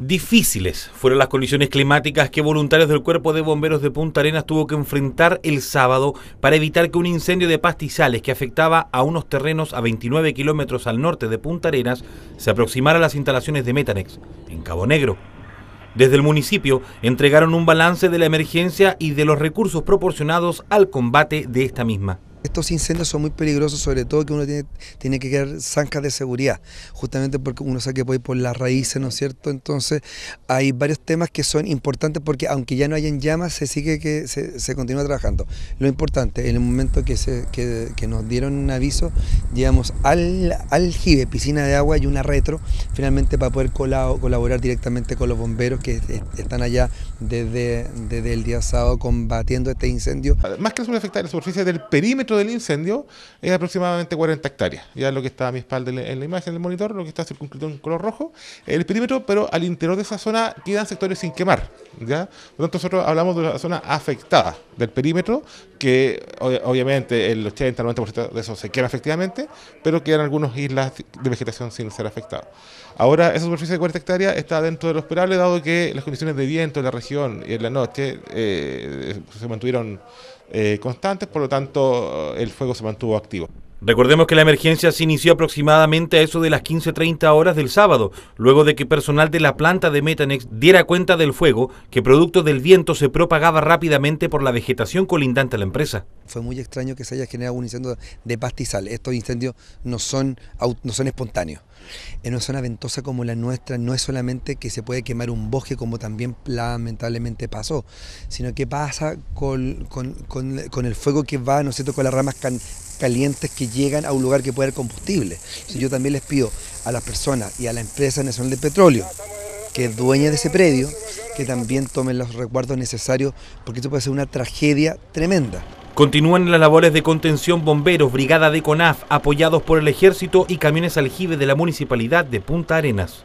Difíciles fueron las condiciones climáticas que voluntarios del Cuerpo de Bomberos de Punta Arenas tuvo que enfrentar el sábado para evitar que un incendio de pastizales que afectaba a unos terrenos a 29 kilómetros al norte de Punta Arenas se aproximara a las instalaciones de Metanex, en Cabo Negro. Desde el municipio entregaron un balance de la emergencia y de los recursos proporcionados al combate de esta misma. Estos incendios son muy peligrosos, sobre todo que uno tiene, tiene que quedar zancas de seguridad, justamente porque uno sabe que puede ir por las raíces, ¿no es cierto? Entonces hay varios temas que son importantes porque aunque ya no hayan llamas, se sigue que se, se continúa trabajando. Lo importante, en el momento que, se, que, nos dieron un aviso, llegamos al aljibe, piscina de agua y una retro, finalmente para poder colaborar directamente con los bomberos que están allá desde, desde el día sábado combatiendo este incendio. Más que la afectar la superficie del perímetro del incendio es aproximadamente 40 hectáreas. Ya lo que está a mi espalda en la imagen del monitor, lo que está circunscrito en color rojo, el perímetro, pero al interior de esa zona quedan sectores sin quemar. ¿ya? Nosotros hablamos de una zona afectada del perímetro, que obviamente el 80-90% de eso se quema efectivamente, pero quedan algunas islas de vegetación sin ser afectadas. Ahora, esa superficie de 40 hectáreas está dentro de lo esperable, dado que las condiciones de viento en la región y en la noche eh, se mantuvieron eh, constantes, por lo tanto el fuego se mantuvo activo. Recordemos que la emergencia se inició aproximadamente a eso de las 15.30 horas del sábado, luego de que personal de la planta de Metanex diera cuenta del fuego que producto del viento se propagaba rápidamente por la vegetación colindante a la empresa. Fue muy extraño que se haya generado un incendio de pastizal. Estos incendios no son, no son espontáneos. En una zona ventosa como la nuestra no es solamente que se puede quemar un bosque como también lamentablemente pasó, sino que pasa con, con, con, el fuego que va, ¿no es cierto?, con las ramas calientes que llegan a un lugar que puede haber combustible. yo también les pido a las personas y a la empresa nacional de petróleo, que es dueña de ese predio, que también tomen los recuerdos necesarios, porque esto puede ser una tragedia tremenda. Continúan las labores de contención bomberos, brigada de CONAF, apoyados por el ejército y camiones aljibe de la municipalidad de Punta Arenas.